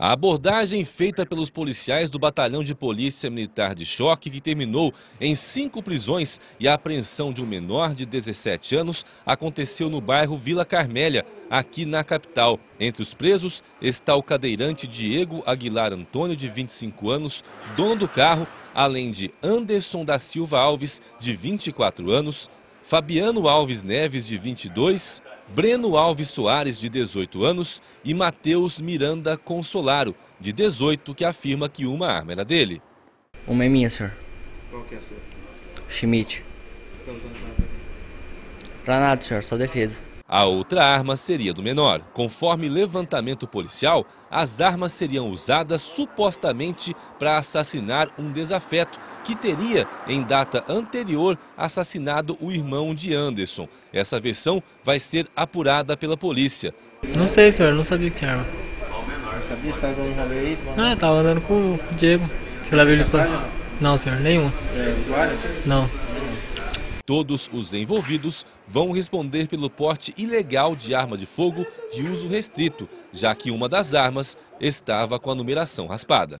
A abordagem feita pelos policiais do Batalhão de Polícia Militar de Choque, que terminou em cinco prisões e a apreensão de um menor de 17 anos, aconteceu no bairro Vila Carmélia, aqui na capital. Entre os presos está o cadeirante Diego Aguilar Antônio, de 25 anos, dono do carro, além de Anderson da Silva Alves, de 24 anos, Fabiano Alves Neves, de 22, Breno Alves Soares, de 18 anos, e Matheus Miranda Consolaro, de 18, que afirma que uma arma era dele. Uma é minha, senhor. Qual que é a sua? Schmidt. Você tá usando pra nada, senhor, só defesa. A outra arma seria do menor. Conforme levantamento policial, as armas seriam usadas supostamente para assassinar um desafeto que teria, em data anterior, assassinado o irmão de Anderson. Essa versão vai ser apurada pela polícia. Não sei, senhor, não sabia que tinha arma. Não sabia se tá usando um rolê aí? tomando- Ah, eu tava andando com o Diego, que levei ele pra... Não, senhor, nenhum. É, usuário? Não. Todos os envolvidos vão responder pelo porte ilegal de arma de fogo de uso restrito, já que uma das armas estava com a numeração raspada.